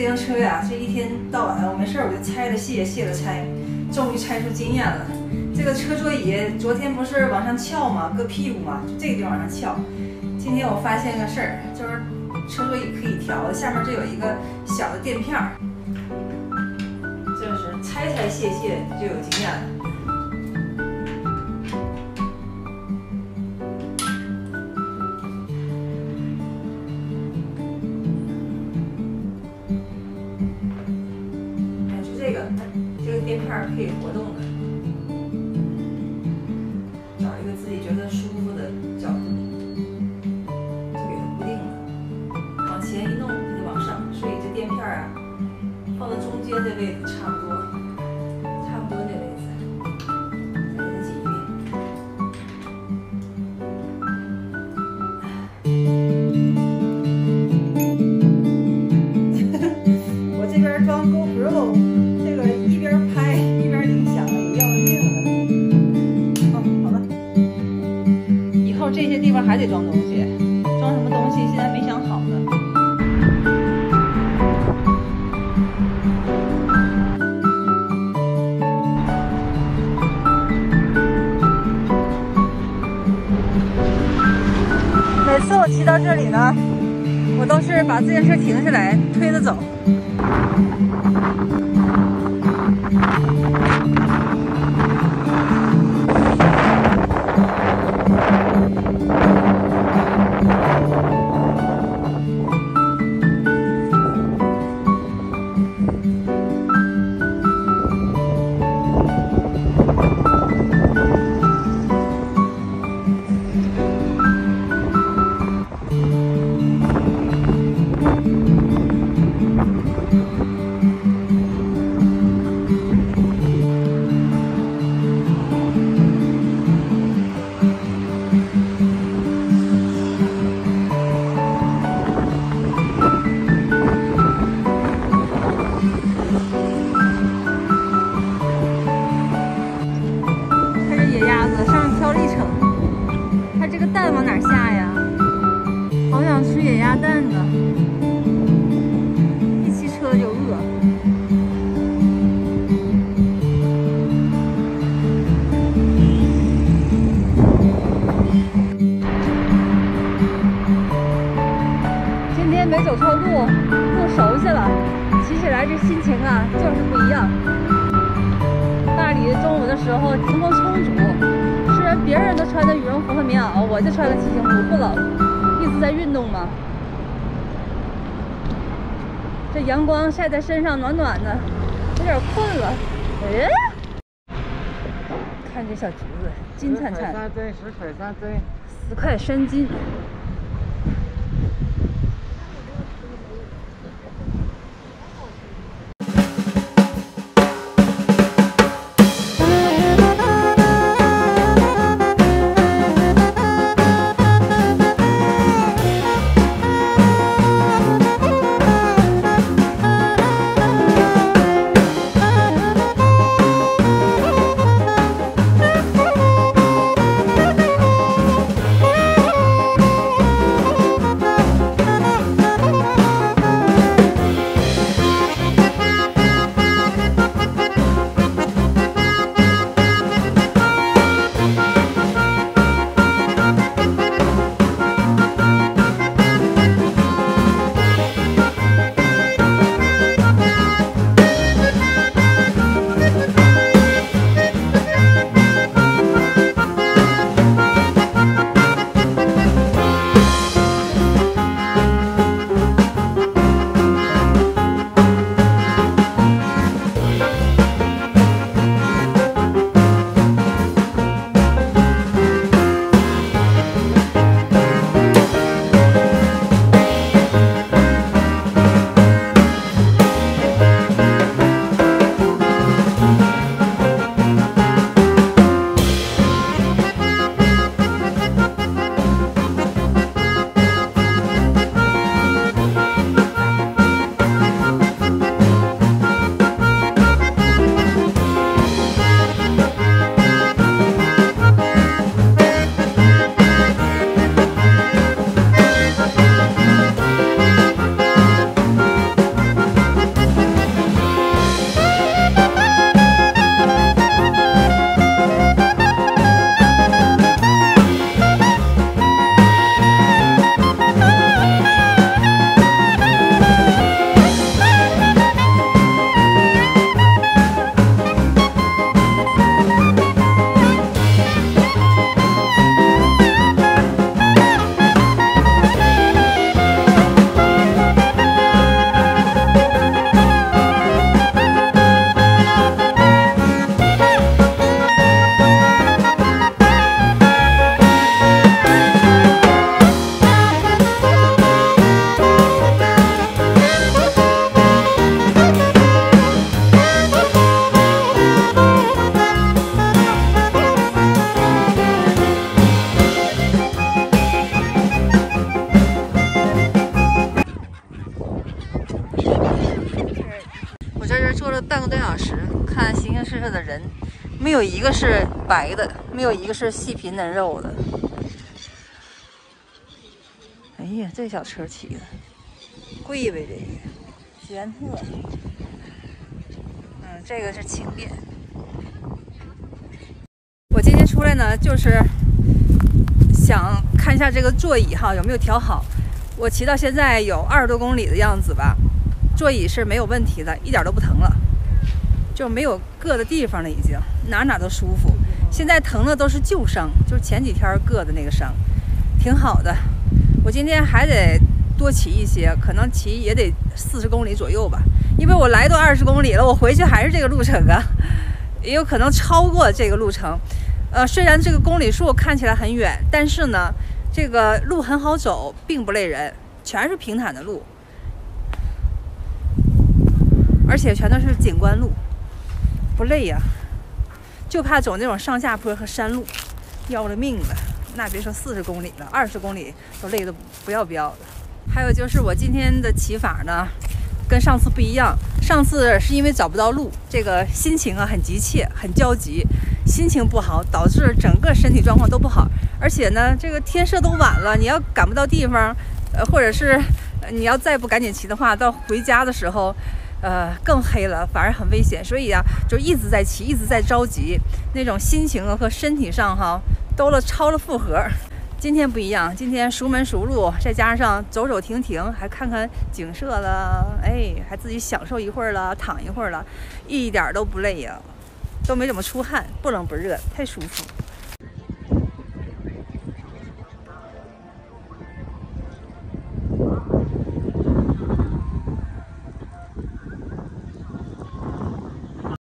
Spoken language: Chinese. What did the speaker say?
自行车呀，这一天到晚我没事我就拆了卸，卸了拆，终于拆出经验了。这个车座椅昨天不是往上翘吗？搁屁股嘛，就这个地方往上翘。今天我发现个事儿，就是车座椅可以调，下面这有一个小的垫片儿。这是拆拆卸卸就有经验了。可以活动的，找一个自己觉得舒服的角度，就给它固定了。往前一弄，它就往上。所以这垫片儿啊，放到中间这位置差不多，骑到这里呢，我都是把自行车停下来推着走。就是不一样。大理中午的时候阳光充足，虽然别人都穿着羽绒服和棉袄，我就穿个骑行服，不冷，一直在运动嘛。这阳光晒在身上，暖暖的，有点困了。哎，看这小橘子，金灿灿。十块三斤，十块三斤，十块三斤。我在这坐了半个多小时，看形形色色的人，没有一个是白的，没有一个是细皮嫩肉的。哎呀，这小车骑的贵呗，这个捷安特。嗯，这个是轻便。我今天出来呢，就是想看一下这个座椅哈有没有调好。我骑到现在有二十多公里的样子吧，座椅是没有问题的，一点都不疼了，就没有硌的地方了，已经哪哪都舒服。现在疼的都是旧伤，就是前几天硌的那个伤，挺好的。我今天还得多骑一些，可能骑也得四十公里左右吧，因为我来都二十公里了，我回去还是这个路程啊，也有可能超过这个路程。呃，虽然这个公里数看起来很远，但是呢。这个路很好走，并不累人，全是平坦的路，而且全都是景观路，不累呀。就怕走那种上下坡和山路，要了命了。那别说四十公里了，二十公里都累得不要不要的。还有就是我今天的骑法呢，跟上次不一样。上次是因为找不到路，这个心情啊很急切，很焦急。心情不好，导致整个身体状况都不好，而且呢，这个天色都晚了，你要赶不到地方，呃，或者是你要再不赶紧骑的话，到回家的时候，呃，更黑了，反而很危险。所以啊，就一直在骑，一直在着急，那种心情和身体上哈都了超了负荷。今天不一样，今天熟门熟路，再加上走走停停，还看看景色了，哎，还自己享受一会儿了，躺一会儿了，一点都不累呀。都没怎么出汗，不冷不热，太舒服。